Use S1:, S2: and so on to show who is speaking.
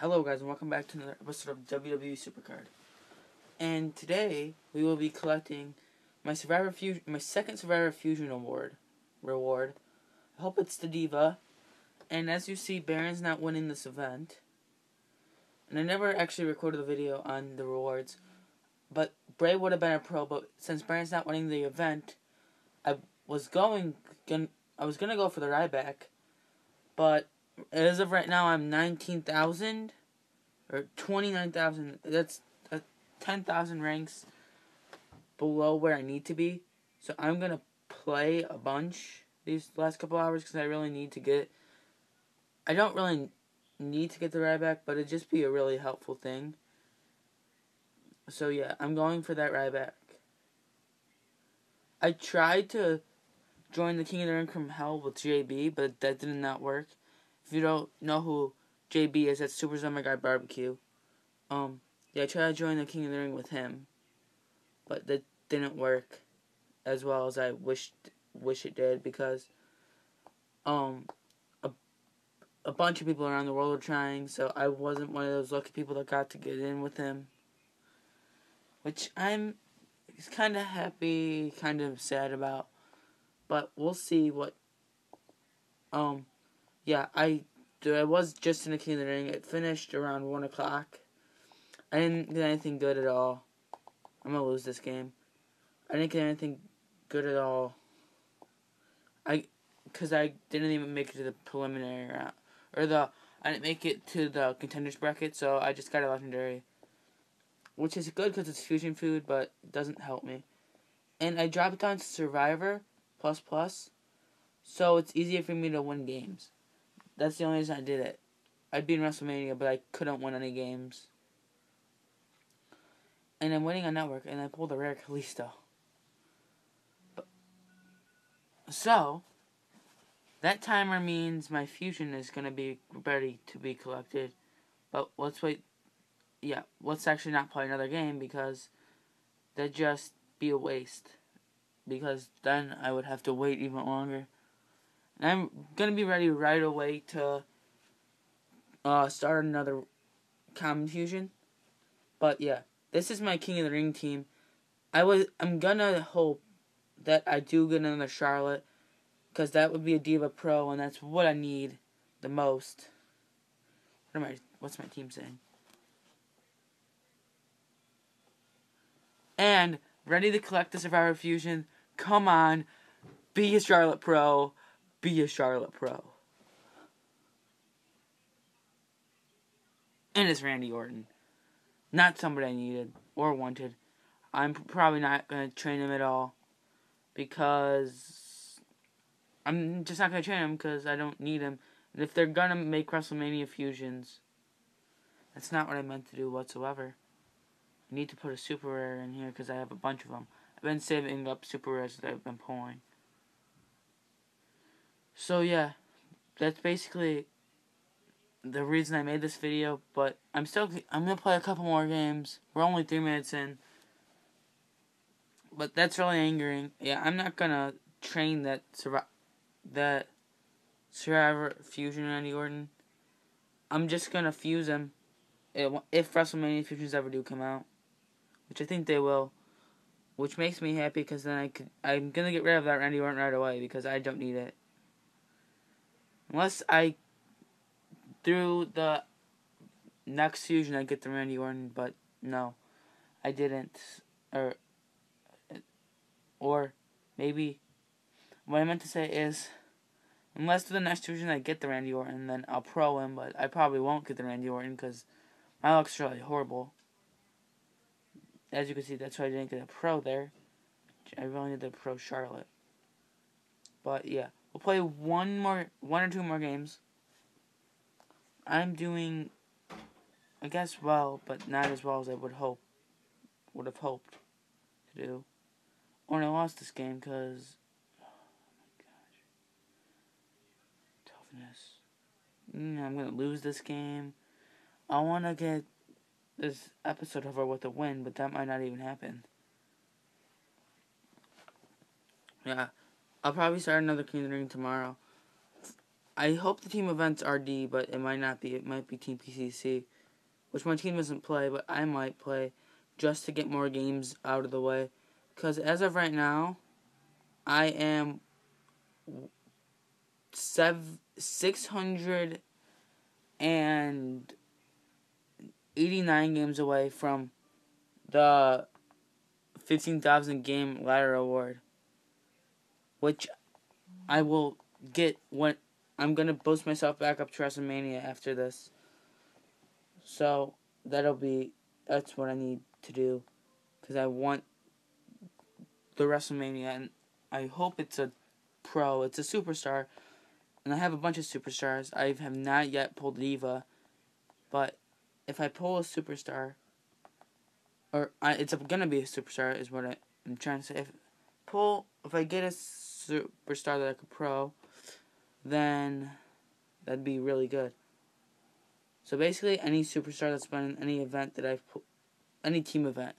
S1: Hello guys and welcome back to another episode of WWE Supercard. And today we will be collecting my Survivor Fusion my second Survivor Fusion award reward. I hope it's the Diva. And as you see Baron's not winning this event. And I never actually recorded the video on the rewards. But Bray would have been a pro, but since Baron's not winning the event, I was going I was gonna go for the Ryback. But as of right now, I'm 19,000 or 29,000. That's uh, 10,000 ranks below where I need to be. So I'm going to play a bunch these last couple hours because I really need to get. I don't really need to get the Ryback, but it'd just be a really helpful thing. So yeah, I'm going for that Ryback. I tried to join the King of the Ring from Hell with JB, but that did not work. If you don't know who JB is, that's Super Zombie Guy Barbecue. Um, yeah, I tried to join the King of the Ring with him, but that didn't work as well as I wished wish it did because um a a bunch of people around the world were trying, so I wasn't one of those lucky people that got to get in with him. Which I'm kind of happy, kind of sad about, but we'll see what um yeah, I I was just in the King of the Ring. It finished around one o'clock. I didn't get anything good at all. I'm gonna lose this game. I didn't get anything good at all. I, cause I didn't even make it to the preliminary round, or the I didn't make it to the contenders bracket, so I just got a legendary, which is good because it's fusion food, but it doesn't help me. And I dropped down to Survivor plus plus, so it's easier for me to win games. That's the only reason I did it. I'd be in WrestleMania, but I couldn't win any games. And I'm winning on network, and I pulled a rare Kalisto. But, so, that timer means my fusion is going to be ready to be collected. But let's wait. Yeah, let's actually not play another game because that'd just be a waste. Because then I would have to wait even longer. And I'm gonna be ready right away to uh, start another common fusion. But yeah, this is my King of the Ring team. I was I'm gonna hope that I do get another Charlotte, because that would be a Diva Pro, and that's what I need the most. What am I? What's my team saying? And ready to collect the Survivor Fusion. Come on, be a Charlotte Pro be a Charlotte Pro. And it's Randy Orton. Not somebody I needed or wanted. I'm probably not going to train him at all. Because I'm just not going to train him because I don't need him. And if they're going to make WrestleMania fusions, that's not what I meant to do whatsoever. I need to put a super rare in here because I have a bunch of them. I've been saving up super rares that I've been pulling. So yeah, that's basically the reason I made this video, but I'm still I'm gonna play a couple more games. We're only three minutes in, but that's really angering. Yeah, I'm not gonna train that survive that Survivor Fusion Randy Orton. I'm just gonna fuse him if WrestleMania fusions ever do come out, which I think they will. Which makes me happy because then I could I'm gonna get rid of that Randy Orton right away because I don't need it. Unless I, through the next fusion, I get the Randy Orton, but no, I didn't. Or, or maybe, what I meant to say is, unless through the next fusion I get the Randy Orton, then I'll pro him, but I probably won't get the Randy Orton because my luck's really horrible. As you can see, that's why I didn't get a pro there. I really need the pro Charlotte. But yeah. We'll play one more, one or two more games. I'm doing, I guess, well, but not as well as I would hope, would have hoped to do. Or I lost this game because, oh my gosh, toughness. Mm, I'm gonna lose this game. I want to get this episode over with a win, but that might not even happen. Yeah. I'll probably start another King of the Ring tomorrow. I hope the team event's are D, but it might not be. It might be Team PCC, which my team doesn't play, but I might play just to get more games out of the way. Because as of right now, I am seven, 689 games away from the 15,000 game ladder award, which I will get when I'm gonna boost myself back up to WrestleMania after this. So that'll be that's what I need to do because I want the WrestleMania and I hope it's a pro, it's a superstar, and I have a bunch of superstars. I have not yet pulled Diva, but if I pull a superstar, or I, it's gonna be a superstar, is what I, am trying to say. If pull, if I get a superstar that I could pro, then that'd be really good. So basically, any superstar that's been in any event that I've, put, any team event